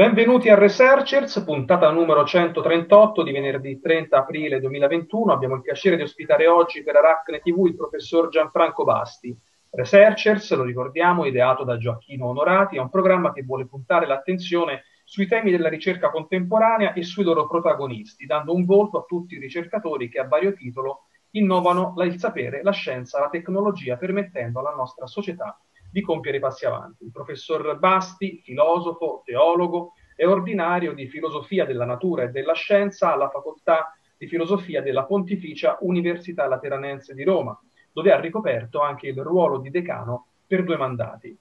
Benvenuti a Researchers, puntata numero 138 di venerdì 30 aprile 2021. Abbiamo il piacere di ospitare oggi per Aracne TV il professor Gianfranco Basti. Researchers, lo ricordiamo, ideato da Gioacchino Onorati, è un programma che vuole puntare l'attenzione sui temi della ricerca contemporanea e sui loro protagonisti, dando un volto a tutti i ricercatori che a vario titolo innovano il sapere, la scienza, la tecnologia, permettendo alla nostra società di compiere passi avanti. Il professor Basti, filosofo, teologo, è ordinario di filosofia della natura e della scienza alla facoltà di filosofia della Pontificia Università Lateranense di Roma, dove ha ricoperto anche il ruolo di decano per due mandati.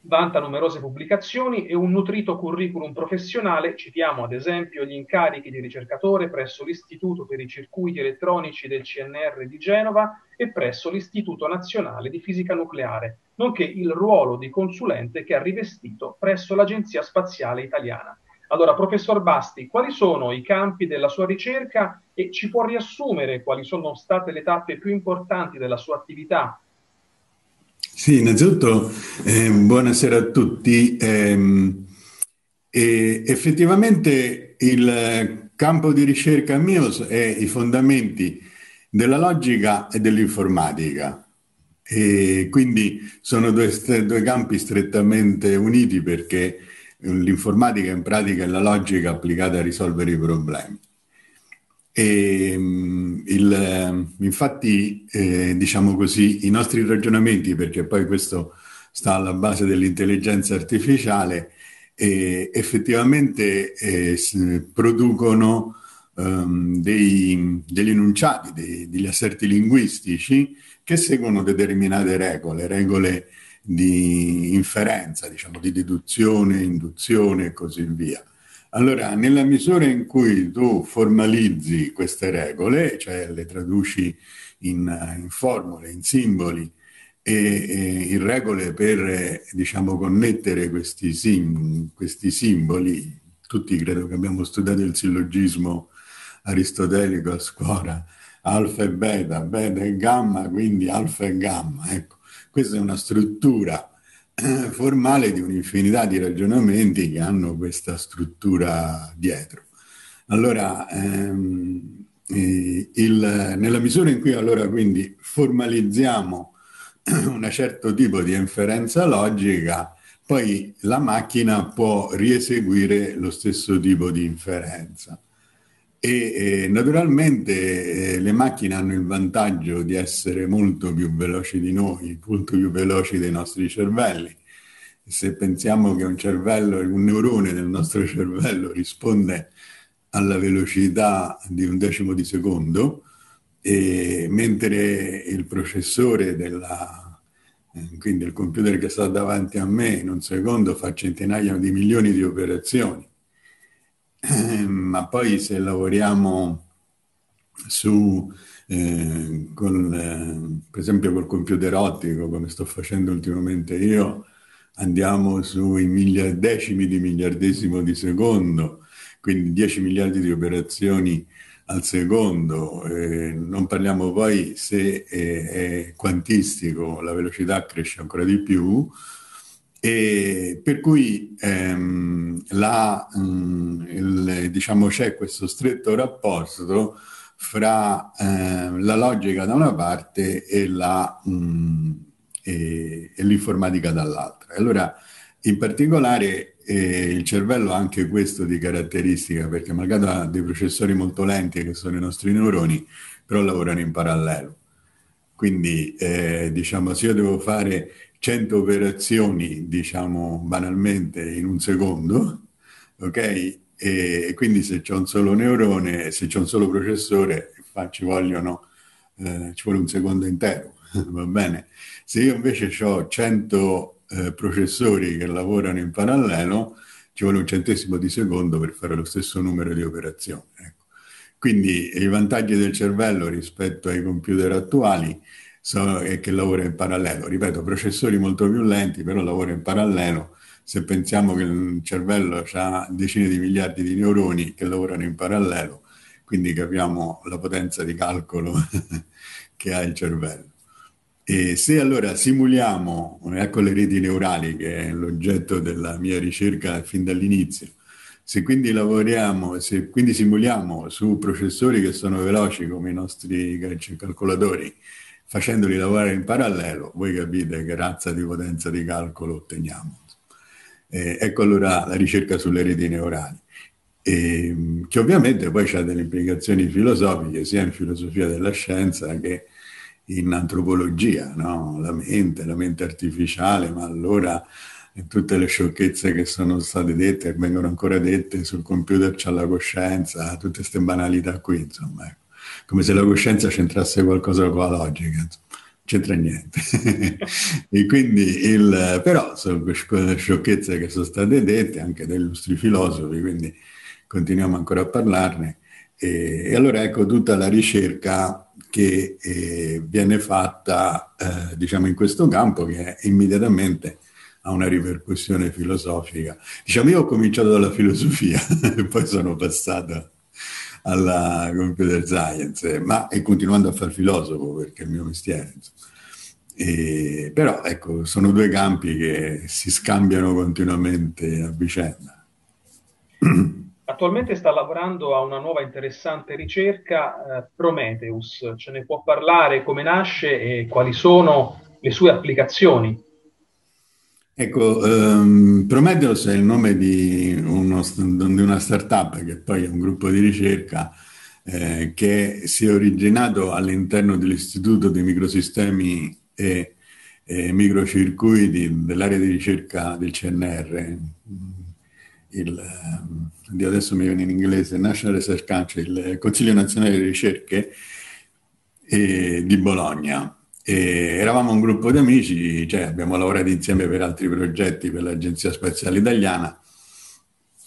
Vanta numerose pubblicazioni e un nutrito curriculum professionale, citiamo ad esempio gli incarichi di ricercatore presso l'Istituto per i circuiti elettronici del CNR di Genova e presso l'Istituto Nazionale di Fisica Nucleare, nonché il ruolo di consulente che ha rivestito presso l'Agenzia Spaziale Italiana. Allora, professor Basti, quali sono i campi della sua ricerca e ci può riassumere quali sono state le tappe più importanti della sua attività sì, innanzitutto eh, buonasera a tutti. Eh, eh, effettivamente il campo di ricerca mio è i fondamenti della logica e dell'informatica. E quindi sono due, due campi strettamente uniti perché l'informatica in pratica è la logica applicata a risolvere i problemi. E, mm, il, infatti, eh, diciamo così, i nostri ragionamenti, perché poi questo sta alla base dell'intelligenza artificiale, eh, effettivamente eh, producono um, dei, degli enunciati, dei, degli asserti linguistici che seguono determinate regole, regole di inferenza, diciamo, di deduzione, induzione e così via. Allora, nella misura in cui tu formalizzi queste regole, cioè le traduci in, in formule, in simboli e, e, in regole per, diciamo, connettere questi, sim, questi simboli, tutti credo che abbiamo studiato il sillogismo aristotelico a scuola, alfa e beta, beta e gamma, quindi alfa e gamma. Ecco, questa è una struttura formale di un'infinità di ragionamenti che hanno questa struttura dietro. Allora, ehm, il, nella misura in cui allora quindi formalizziamo un certo tipo di inferenza logica, poi la macchina può rieseguire lo stesso tipo di inferenza. E eh, naturalmente eh, le macchine hanno il vantaggio di essere molto più veloci di noi, molto più veloci dei nostri cervelli. Se pensiamo che un cervello, un neurone del nostro cervello risponde alla velocità di un decimo di secondo, mentre il processore della, eh, quindi il computer che sta davanti a me in un secondo fa centinaia di milioni di operazioni eh, ma poi se lavoriamo su, eh, con, eh, per esempio col computer ottico, come sto facendo ultimamente io, andiamo sui miliardesimi di miliardesimo di secondo, quindi 10 miliardi di operazioni al secondo. Eh, non parliamo poi se è, è quantistico, la velocità cresce ancora di più, e per cui ehm, la, mh, mm, il, diciamo, c'è questo stretto rapporto fra eh, la logica da una parte e, la, mh, mm, e, e l'informatica dall'altra. Allora, in particolare eh, il cervello ha anche questo di caratteristica, perché magari ha dei processori molto lenti che sono i nostri neuroni, però lavorano in parallelo. Quindi, eh, diciamo, se io devo fare 100 operazioni, diciamo banalmente, in un secondo, ok? E quindi se c'è un solo neurone, se c'è un solo processore, ci, vogliono, eh, ci vuole un secondo intero, va bene? Se io invece ho 100 eh, processori che lavorano in parallelo, ci vuole un centesimo di secondo per fare lo stesso numero di operazioni. Ecco. Quindi i vantaggi del cervello rispetto ai computer attuali so, e che lavora in parallelo. Ripeto, processori molto più lenti, però lavora in parallelo. Se pensiamo che il cervello ha decine di miliardi di neuroni che lavorano in parallelo, quindi capiamo la potenza di calcolo che ha il cervello. E se allora simuliamo, ecco le reti neurali, che è l'oggetto della mia ricerca fin dall'inizio, Se quindi lavoriamo, se quindi simuliamo su processori che sono veloci come i nostri calcolatori, facendoli lavorare in parallelo, voi capite che razza di potenza di calcolo otteniamo. Eh, ecco allora la ricerca sulle reti neurali, e, che ovviamente poi ha delle implicazioni filosofiche sia in filosofia della scienza che in antropologia, no? la mente, la mente artificiale, ma allora tutte le sciocchezze che sono state dette e vengono ancora dette sul computer c'è la coscienza, tutte queste banalità qui, insomma, ecco. Come se la coscienza c'entrasse qualcosa con la logica, c'entra niente. e quindi il, però sono sciocchezze che sono state dette anche dai illustri filosofi, quindi continuiamo ancora a parlarne. E, e allora ecco tutta la ricerca che eh, viene fatta eh, diciamo in questo campo che è immediatamente ha una ripercussione filosofica. Diciamo, io ho cominciato dalla filosofia e poi sono passato alla computer science, ma e continuando a fare filosofo perché è il mio mestiere. E, però ecco, sono due campi che si scambiano continuamente a vicenda. Attualmente sta lavorando a una nuova interessante ricerca, eh, Prometheus. Ce ne può parlare come nasce e quali sono le sue applicazioni? Ecco, um, Prometheus è il nome di, uno, di, una startup che poi è un gruppo di ricerca eh, che si è originato all'interno dell'Istituto di Microsistemi e, e Microcircuiti dell'area di ricerca del CNR. Il, um, adesso mi viene in inglese, National Research Council, il Consiglio Nazionale di Ricerche eh, di Bologna. E eravamo un gruppo di amici, cioè abbiamo lavorato insieme per altri progetti per l'Agenzia Spaziale Italiana.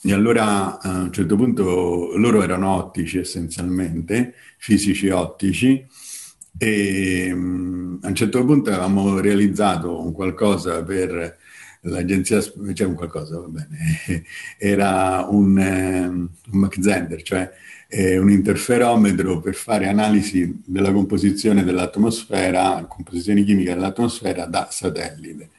E allora a un certo punto loro erano ottici essenzialmente, fisici ottici, e um, a un certo punto avevamo realizzato un qualcosa per l'agenzia, cioè un qualcosa, va bene, era un, um, un Mach Zender, cioè eh, un interferometro per fare analisi della composizione dell'atmosfera, composizione chimica dell'atmosfera da satellite.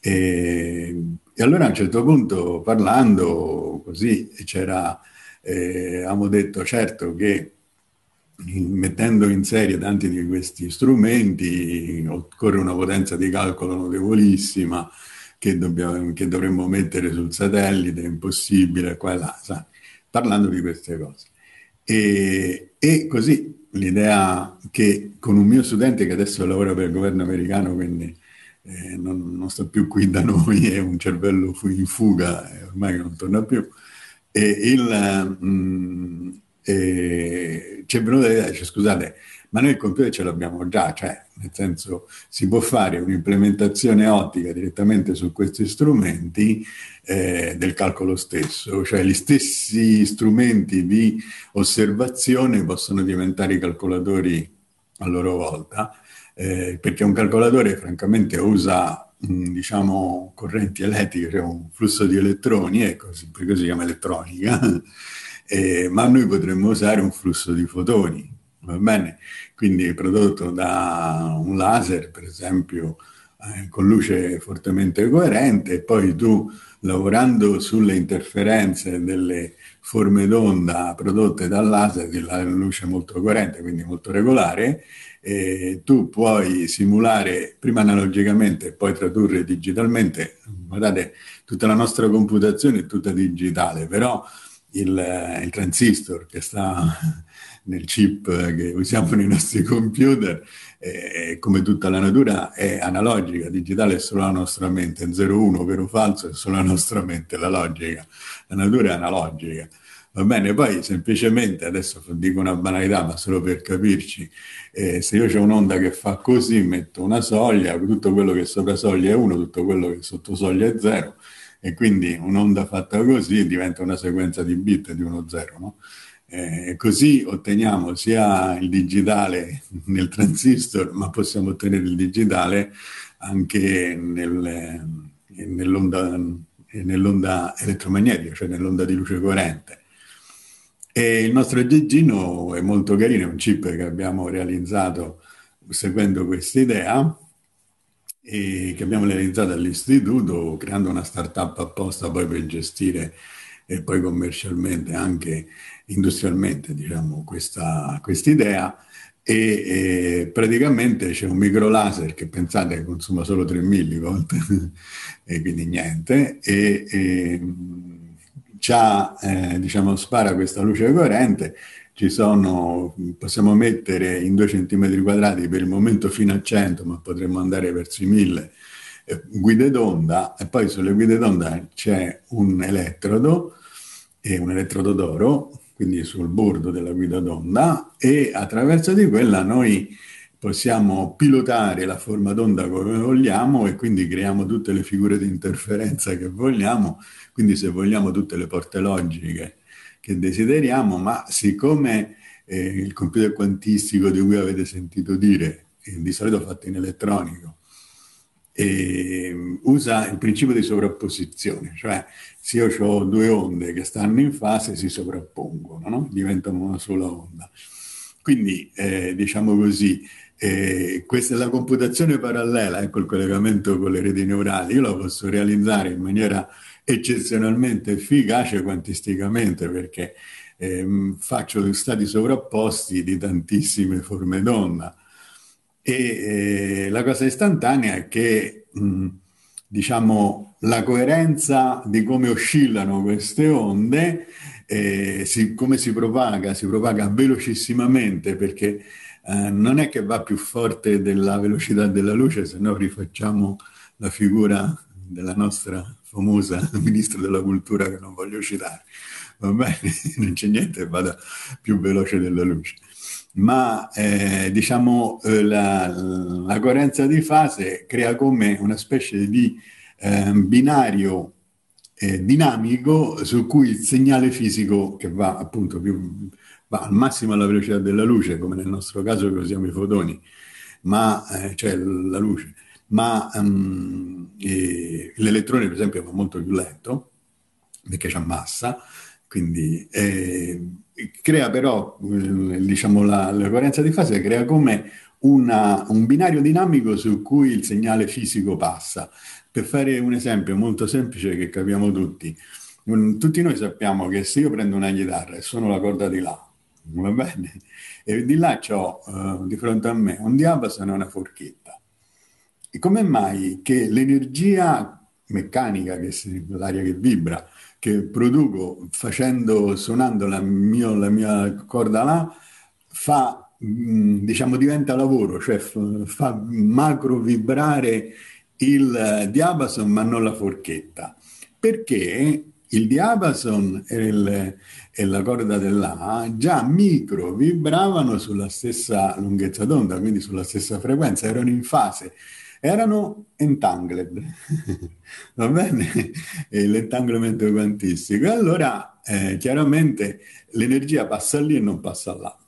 E, e allora a un certo punto parlando così c'era, eh, avevamo detto certo che mettendo in serie tanti di questi strumenti occorre una potenza di calcolo notevolissima che, dobbiamo, che dovremmo mettere sul satellite, è impossibile, qua e là, sai, parlando di queste cose. E, e, così l'idea che con un mio studente che adesso lavora per il governo americano, quindi eh, non, non, sta più qui da noi, è un cervello in fuga, ormai non torna più, e il, mm, e ci è venuta l'idea, dice scusate, ma noi il computer ce l'abbiamo già, cioè nel senso si può fare un'implementazione ottica direttamente su questi strumenti eh, del calcolo stesso, cioè gli stessi strumenti di osservazione possono diventare i calcolatori a loro volta, eh, perché un calcolatore francamente usa diciamo correnti elettriche, cioè un flusso di elettroni, e così, per così si chiama elettronica, eh, ma noi potremmo usare un flusso di fotoni, va bene? Quindi prodotto da un laser, per esempio, eh, con luce fortemente coerente, e poi tu lavorando sulle interferenze delle forme d'onda prodotte dal laser, di luce molto coerente, quindi molto regolare, eh, tu puoi simulare prima analogicamente e poi tradurre digitalmente. Guardate, tutta la nostra computazione è tutta digitale, però il, il transistor che sta nel chip che usiamo nei nostri computer, eh, come tutta la natura, è analogica, digitale è solo la nostra mente, 0-1, vero o falso, è solo la nostra mente, la logica. La natura è analogica. Va bene, poi semplicemente, adesso dico una banalità, ma solo per capirci, eh, se io ho un'onda che fa così, metto una soglia, tutto quello che è sopra soglia è 1, tutto quello che è sotto soglia è 0, e quindi un'onda fatta così diventa una sequenza di bit di 1-0, no? Eh, così otteniamo sia il digitale nel transistor, ma possiamo ottenere il digitale anche nel, nell'onda, nell'onda, elettromagnetica, cioè nell'onda di luce coerente. E il nostro Gigino è molto carino, è un chip che abbiamo realizzato seguendo questa idea e che abbiamo realizzato all'istituto creando una startup apposta poi per gestire e poi commercialmente anche industrialmente diciamo, questa idea. E, e, praticamente c'è un micro laser che pensate consuma solo 3 millivolt e quindi niente. E, e eh, diciamo, spara questa luce coerente ci sono, possiamo mettere in 2 cm quadrati per il momento fino a 100 ma potremmo andare verso i 1000 eh, guide d'onda. E poi sulle guide d'onda c'è un elettrodo e un elettrodo d'oro quindi sul bordo della guida d'onda, e attraverso di quella noi possiamo pilotare la forma d'onda come vogliamo e quindi creiamo tutte le figure di interferenza che vogliamo, quindi se vogliamo tutte le porte logiche che desideriamo, ma siccome eh, il computer quantistico di cui avete sentito dire, di solito fatto in elettronico, eh, usa il principio di sovrapposizione, cioè se io ho due onde che stanno in fase si sovrappongono, no? diventano una sola onda. Quindi, eh, diciamo così, eh, questa è la computazione parallela, ecco il collegamento con le reti neurali, io la posso realizzare in maniera eccezionalmente efficace quantisticamente perché eh, faccio stati sovrapposti di tantissime forme d'onda. E eh, la cosa istantanea è che mh, diciamo, la coerenza di come oscillano queste onde, eh, si, come si propaga, si propaga velocissimamente perché eh, non è che va più forte della velocità della luce, se no rifacciamo la figura della nostra famosa ministro della cultura che non voglio citare. Va bene, non c'è niente che vada più veloce della luce ma eh, diciamo eh, la, la, coerenza di fase crea come una specie di eh, binario eh, dinamico su cui il segnale fisico che va appunto più, va al massimo alla velocità della luce, come nel nostro caso che usiamo i fotoni, ma, eh, cioè la luce, ma um, l'elettrone per esempio va molto più lento perché c'ha massa, quindi eh, crea però, eh, diciamo, la, la, coerenza di fase crea come una, un binario dinamico su cui il segnale fisico passa. Per fare un esempio molto semplice che capiamo tutti, tutti noi sappiamo che se io prendo una chitarra e suono la corda di là, va bene? E di là ho uh, di fronte a me un diapason e una forchetta. E come mai che l'energia meccanica, che è l'aria che vibra, che produco facendo, suonando la, mio, la mia corda là, fa, mm, diciamo, diventa lavoro, cioè fa macro vibrare il diapason ma non la forchetta. Perché il diapason e, il, e la corda dell'A già micro vibravano sulla stessa lunghezza d'onda, quindi sulla stessa frequenza, erano in fase erano entangled, va bene? L'entanglement quantistico. E allora eh, chiaramente l'energia passa lì e non passa là.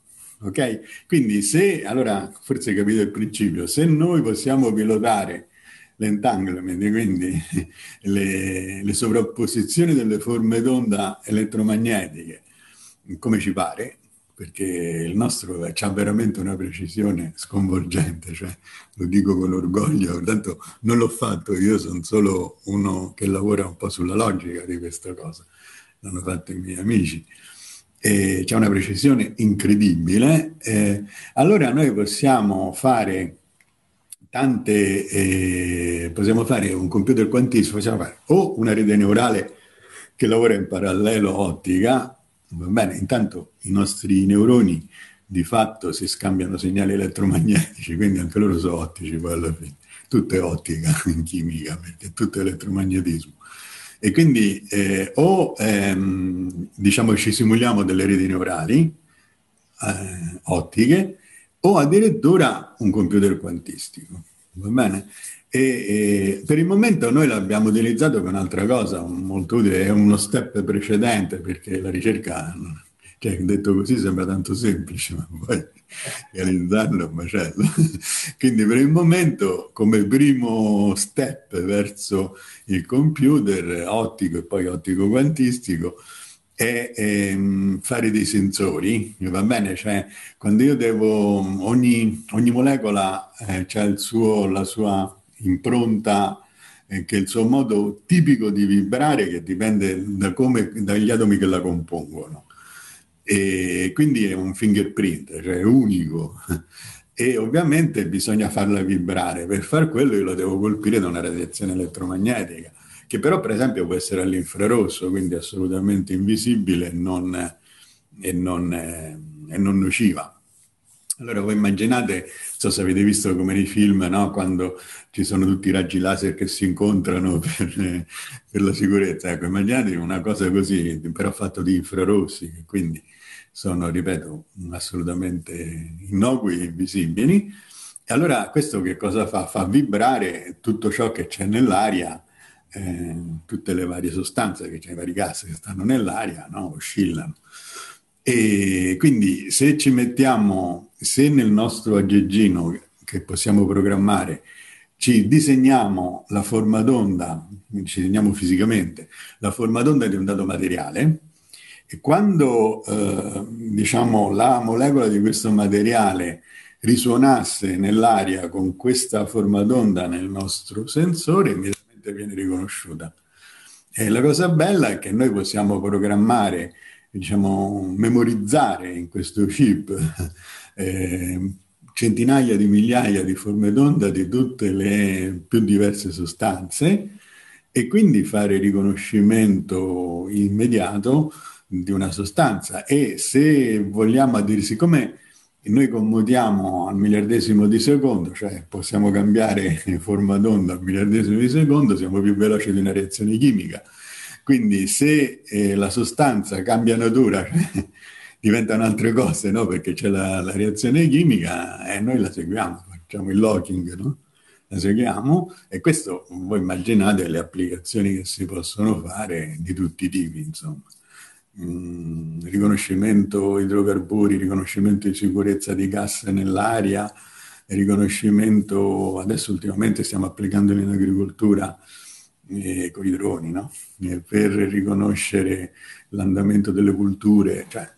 Ok? Quindi se, allora forse hai capito il principio, se noi possiamo pilotare l'entanglement, quindi le, le sovrapposizioni delle forme d'onda elettromagnetiche, come ci pare, perché il nostro ha veramente una precisione sconvolgente, cioè, lo dico con orgoglio, tanto non l'ho fatto, io sono solo uno che lavora un po' sulla logica di questa cosa, l'hanno fatto i miei amici. E c'è una precisione incredibile, eh, allora noi possiamo fare tante, eh, possiamo fare un computer quantistico, possiamo fare o una rete neurale che lavora in parallelo ottica, Va bene, intanto i nostri neuroni di fatto si scambiano segnali elettromagnetici, quindi anche loro sono ottici poi alla fine. Tutto è ottica in chimica, perché tutto è elettromagnetismo. E quindi eh, o ehm, diciamo ci simuliamo delle reti neurali eh, ottiche o addirittura un computer quantistico. Va bene? E, e, per il momento noi l'abbiamo utilizzato per un'altra cosa molto utile, è uno step precedente perché la ricerca, cioè, detto così sembra tanto semplice, ma poi realizzarlo è un macello. Quindi per il momento come primo step verso il computer ottico e poi ottico quantistico è, è ehm, fare dei sensori, va bene? Cioè quando io devo, ogni, ogni molecola eh, ha la sua impronta eh, che il suo modo tipico di vibrare che dipende da come, dagli atomi che la compongono. E quindi è un fingerprint, cioè unico. E ovviamente bisogna farla vibrare. Per far quello io lo devo colpire da una radiazione elettromagnetica, che però per esempio può essere all'infrarosso, quindi assolutamente invisibile e non, e non, e non nociva. Allora voi immaginate, non so se avete visto come nei film, no? quando ci sono tutti i raggi laser che si incontrano per, per la sicurezza, ecco, immaginate una cosa così, però fatto di infrarossi, quindi sono, ripeto, assolutamente innocui e invisibili. E allora questo che cosa fa? Fa vibrare tutto ciò che c'è nell'aria, eh, tutte le varie sostanze che c'è, i vari gas che stanno nell'aria, no? oscillano. E quindi se ci mettiamo, se nel nostro aggeggino che possiamo programmare ci disegniamo la forma d'onda, ci disegniamo fisicamente la forma d'onda di un dato materiale, e quando eh, diciamo, la molecola di questo materiale risuonasse nell'aria con questa forma d'onda nel nostro sensore, immediatamente viene riconosciuta. E la cosa bella è che noi possiamo programmare, diciamo, memorizzare in questo chip eh, centinaia di migliaia di forme d'onda di tutte le più diverse sostanze e quindi fare riconoscimento immediato di una sostanza e se vogliamo dire, siccome noi commutiamo al miliardesimo di secondo, cioè possiamo cambiare forma d'onda al miliardesimo di secondo, siamo più veloci di una reazione chimica. Quindi se eh, la sostanza cambia natura, diventano altre cose, no? perché c'è la, la, reazione chimica e noi la seguiamo, facciamo il locking, no? la seguiamo e questo voi immaginate le applicazioni che si possono fare di tutti i tipi, insomma. Mm, riconoscimento idrocarburi, riconoscimento di sicurezza di gas nell'aria, riconoscimento, adesso ultimamente stiamo applicandolo in agricoltura eh, con i droni, no? eh, per riconoscere l'andamento delle culture, cioè,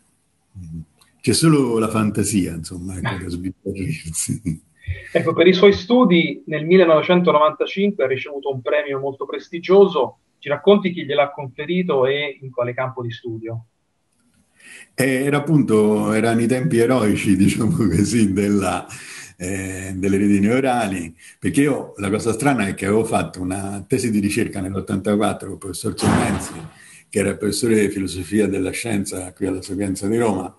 mm, c'è solo la fantasia, insomma, ecco, da sbizzarrirsi. Ecco, per i suoi studi nel 1995 ha ricevuto un premio molto prestigioso ci racconti chi gliel'ha conferito e in quale campo di studio? Eh, era appunto, erano i tempi eroici, diciamo così, della, eh, delle retine orali, perché io la cosa strana è che avevo fatto una tesi di ricerca nell'84 con il professor Zomezzi, che era professore di filosofia della scienza qui alla Sapienza di Roma,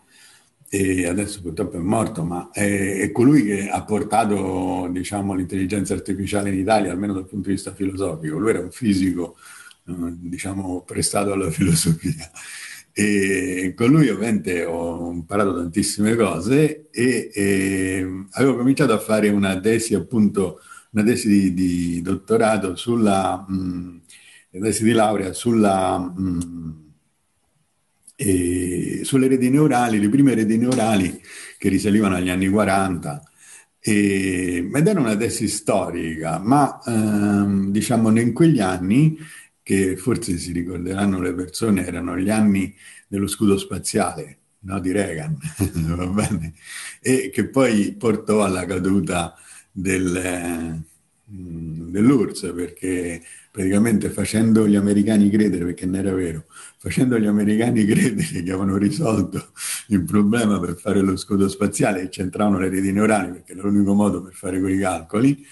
e adesso purtroppo è morto, ma è, è colui che ha portato diciamo, l'intelligenza artificiale in Italia, almeno dal punto di vista filosofico. Lui era un fisico diciamo, prestato alla filosofia. E con lui ovviamente ho imparato tantissime cose e, e avevo cominciato a fare una tesi, appunto, una tesi di, di dottorato sulla, mh, tesi di laurea sulla, mh, e, sulle reti neurali, le prime reti neurali che risalivano agli anni 40. E, ed era una tesi storica, ma ehm, diciamo in quegli anni che forse si ricorderanno le persone, erano gli anni dello scudo spaziale no, di Reagan? E che poi portò alla caduta del, eh, dell'URSS, perché praticamente facendo gli americani credere, perché non era vero, facendo gli americani credere che avevano risolto il problema per fare lo scudo spaziale e c'entravano le reti neurali, perché era l'unico modo per fare quei calcoli,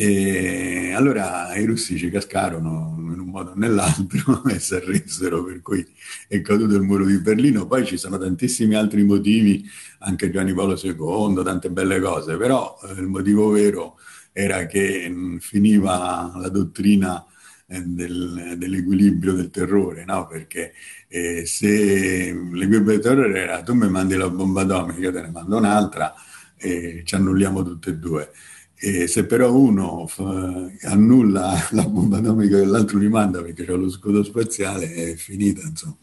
e allora i russi ci cascarono in un modo o nell'altro e si arresero, per cui è caduto il muro di Berlino. Poi ci sono tantissimi altri motivi, anche Giovanni Paolo II, tante belle cose, però eh, il motivo vero era che mh, mm, finiva la dottrina eh, del, dell'equilibrio del terrore, no? perché eh, se l'equilibrio del terrore era tu mi mandi la bomba atomica, io te ne mando un'altra e ci annulliamo tutte e due. E se però uno fa, annulla la bomba atomica che l'altro gli manda perché c'è lo scudo spaziale, è finita, insomma.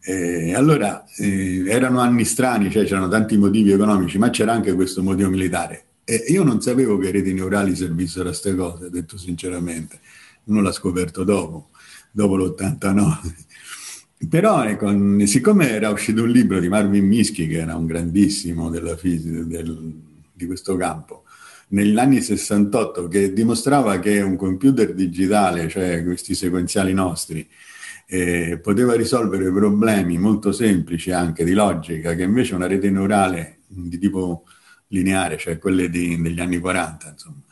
E allora eh, erano anni strani, cioè c'erano tanti motivi economici, ma c'era anche questo motivo militare. E io non sapevo che reti neurali servissero a queste cose, detto sinceramente. Uno l'ha scoperto dopo, dopo l'89. Però ecco, siccome era uscito un libro di Marvin Minsky, che era un grandissimo della fisica, del, di questo campo, negli anni 68 che dimostrava che un computer digitale, cioè questi sequenziali nostri, eh, poteva risolvere problemi molto semplici anche di logica che invece una rete neurale di tipo lineare, cioè quelle di, degli anni 40, insomma,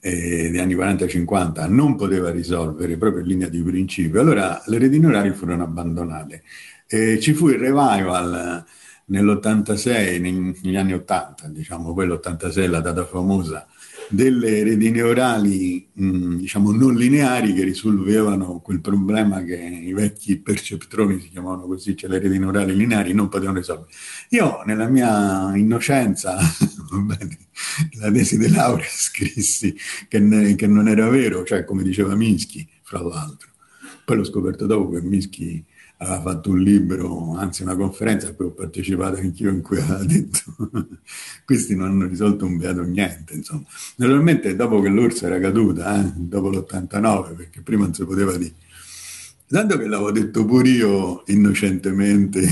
eh, degli anni 40-50, non poteva risolvere proprio in linea di principio. Allora le reti neurali furono abbandonate. Eh, ci fu il revival nell'86, negli anni 80, diciamo, poi l'86 è la data famosa, delle reti neurali mh, diciamo non lineari che risolvevano quel problema che i vecchi perceptroni si chiamavano così, cioè le reti neurali lineari non potevano risolvere. Io nella mia innocenza, la tesi di laurea scrissi che, ne, che non era vero, cioè come diceva Minsky, fra l'altro. Poi l'ho scoperto dopo che Minsky aveva fatto un libro, anzi una conferenza a cui ho partecipato anch'io, in cui aveva detto questi non hanno risolto un beato niente. Insomma. Naturalmente dopo che l'orsa era caduta, eh, dopo l'89, perché prima non si poteva dire. Tanto che l'avevo detto pure io innocentemente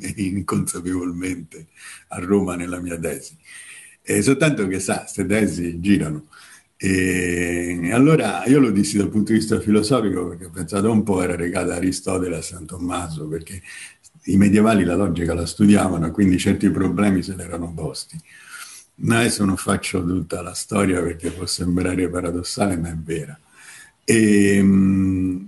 e inconsapevolmente a Roma nella mia tesi. E soltanto che sa, queste tesi girano. E allora io lo dissi dal punto di vista filosofico perché ho pensato un po' era legata a Aristotele a San Tommaso perché i medievali la logica la studiavano quindi certi problemi se l'erano posti. Adesso non faccio tutta la storia perché può sembrare paradossale ma è vera. E,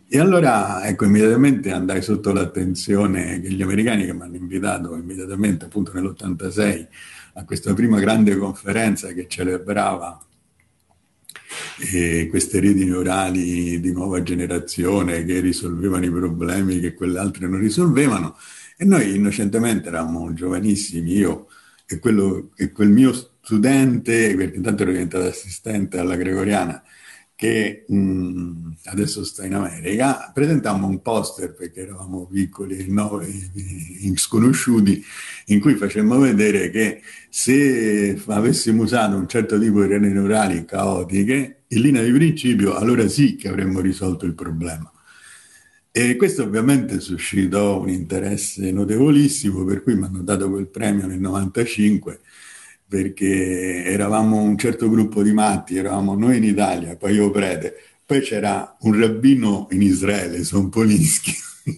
e, allora ecco immediatamente andai sotto l'attenzione che gli americani che mi hanno invitato immediatamente appunto nell'86 a questa prima grande conferenza che celebrava e queste reti neurali di nuova generazione che risolvevano i problemi che quelle altre non risolvevano. E noi innocentemente eravamo giovanissimi, io e, quello, e quel mio studente, perché intanto ero diventato assistente alla Gregoriana, che mh, mm, adesso sta in America, presentammo un poster perché eravamo piccoli no, sconosciuti, in cui facemmo vedere che se avessimo usato un certo tipo di rene neurali caotiche, in linea di principio, allora sì che avremmo risolto il problema. E questo ovviamente suscitò un interesse notevolissimo, per cui mi hanno dato quel premio nel 95 perché eravamo un certo gruppo di matti, eravamo noi in Italia, poi io prete, poi c'era un rabbino in Israele, Son Polinsky,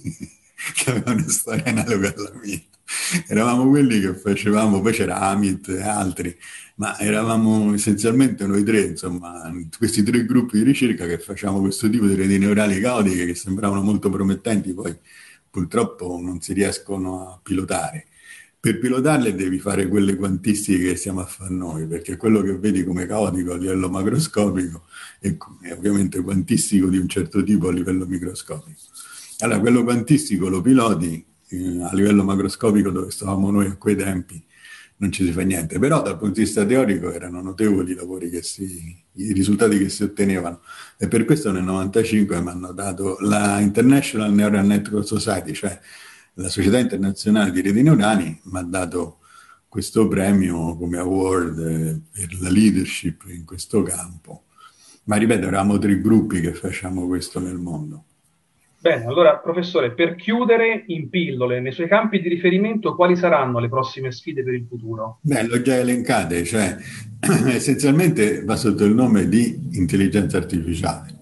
che aveva una storia analoga alla mia. Eravamo quelli che facevamo, poi c'era Amit e altri, ma eravamo essenzialmente noi tre, insomma, questi tre gruppi di ricerca che facevamo questo tipo di reti neurali caotiche che sembravano molto promettenti, poi purtroppo non si riescono a pilotare per pilotarle devi fare quelle quantistiche che stiamo a fare noi, perché quello che vedi come caotico a livello macroscopico è, è ovviamente quantistico di un certo tipo a livello microscopico. Allora, quello quantistico lo piloti eh, a livello macroscopico dove stavamo noi a quei tempi, non ci si fa niente, però dal punto di vista teorico erano notevoli i si, i risultati che si ottenevano e per questo nel 1995 mi hanno dato la International Neural Network Society, cioè la Società Internazionale di Reti Neurali mi ha dato questo premio come award eh, per la leadership in questo campo. Ma ripeto, eravamo tre gruppi che facciamo questo nel mondo. Bene, allora professore, per chiudere in pillole, nei suoi campi di riferimento, quali saranno le prossime sfide per il futuro? Beh, l'ho già elencate, cioè essenzialmente va sotto il nome di intelligenza artificiale.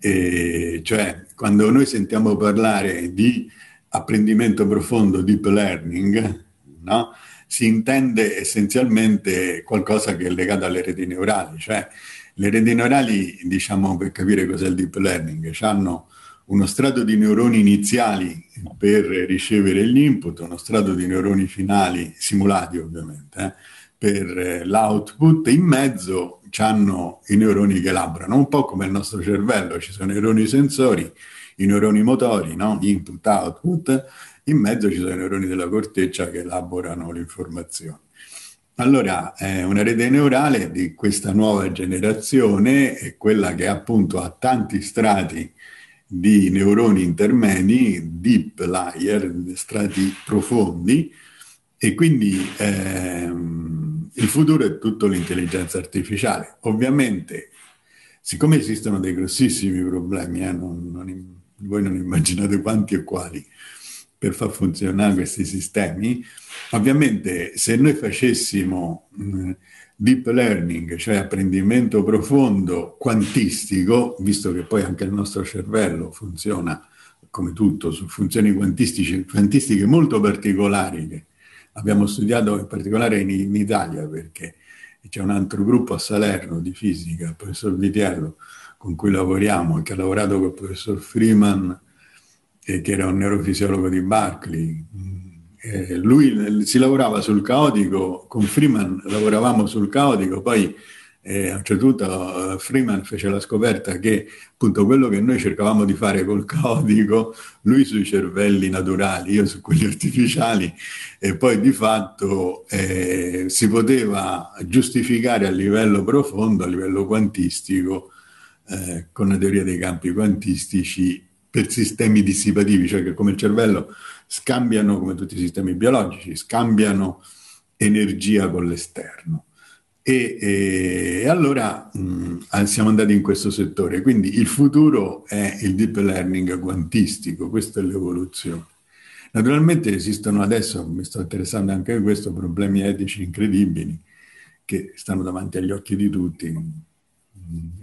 E cioè, quando noi sentiamo parlare di apprendimento profondo, deep learning, no? si intende essenzialmente qualcosa che è legato alle reti neurali, cioè le reti neurali, diciamo per capire cos'è il deep learning, hanno uno strato di neuroni iniziali per ricevere gli input, uno strato di neuroni finali, simulati ovviamente, eh, per l'output, in mezzo hanno i neuroni che elaborano, un po' come il nostro cervello, ci sono i neuroni sensori, i neuroni motori, no? input, output, in mezzo ci sono i neuroni della corteccia che elaborano l'informazione. Allora, eh, una rete neurale di questa nuova generazione è quella che appunto ha tanti strati di neuroni intermedi, deep layer, strati profondi, e quindi ehm, il futuro è tutto l'intelligenza artificiale. Ovviamente, siccome esistono dei grossissimi problemi, eh, non, non, voi non immaginate quanti e quali. per far funzionare questi sistemi. Ovviamente se noi facessimo mh, deep learning, cioè apprendimento profondo quantistico, visto che poi anche il nostro cervello funziona come tutto su funzioni quantistiche molto particolari che abbiamo studiato in particolare in, in Italia perché c'è un altro gruppo a Salerno di fisica, il professor Vitiello, con cui lavoriamo che ha lavorato con il professor Freeman, eh, che era un neurofisiologo di Barclay. Eh, lui si lavorava sul caotico, con Freeman lavoravamo sul caotico, poi eh, a un certo punto uh, Freeman fece la scoperta che appunto quello che noi cercavamo di fare col caotico, lui sui cervelli naturali, io su quelli artificiali, e poi di fatto eh, si poteva giustificare a livello profondo, a livello quantistico, eh, con la teoria dei campi quantistici per sistemi dissipativi, cioè che come il cervello scambiano, come tutti i sistemi biologici, scambiano energia con l'esterno. E, e allora mh, siamo andati in questo settore. Quindi il futuro è il deep learning quantistico, questa è l'evoluzione. Naturalmente esistono adesso, mi sto interessando anche a questo, problemi etici incredibili che stanno davanti agli occhi di tutti,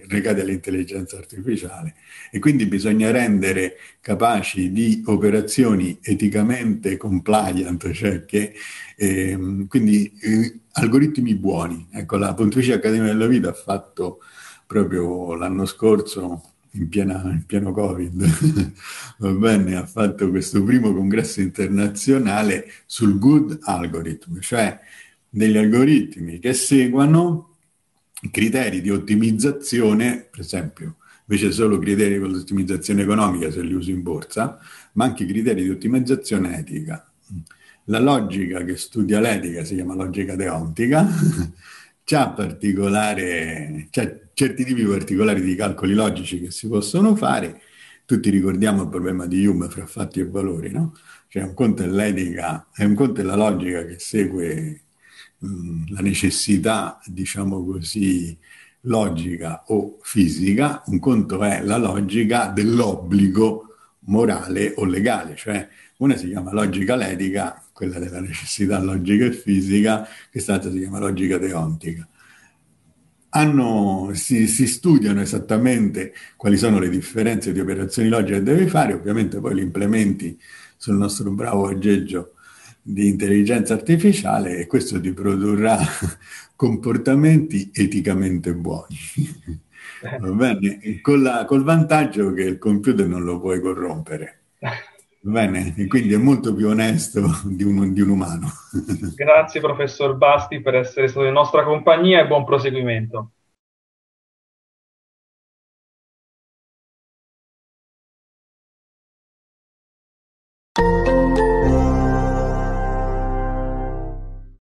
legati all'intelligenza artificiale e quindi bisogna rendere capaci di operazioni eticamente compliant, cioè che eh, quindi eh, algoritmi buoni. Ecco, la Pontificia Accademia della Vita ha fatto proprio l'anno scorso in, piena, in pieno Covid, va bene, ha fatto questo primo congresso internazionale sul good algorithm, cioè degli algoritmi che seguono criteri di ottimizzazione, per esempio, invece solo criteri di ottimizzazione economica se li usi in borsa, ma anche criteri di ottimizzazione etica. La logica che studia l'etica si chiama logica deontica, c'ha, c'ha certi tipi particolari di calcoli logici che si possono fare. Tutti ricordiamo il problema di Hume fra fatti e valori, no? Cioè un conto è l'etica, è un conto è la logica che segue La necessità, diciamo così, logica o fisica, un conto è la logica dell'obbligo morale o legale, cioè una si chiama logica letica, quella della necessità logica e fisica, quest'altra si chiama logica deontica. Hanno, si, si, studiano esattamente quali sono le differenze di operazioni logiche che devi fare, ovviamente poi li implementi sul nostro bravo aggeggio di intelligenza artificiale e questo ti produrrà comportamenti eticamente buoni. Va bene? Con la, col vantaggio che il computer non lo puoi corrompere. Va bene? E quindi è molto più onesto di un, di un umano. Grazie professor Basti per essere stato in nostra compagnia e buon proseguimento.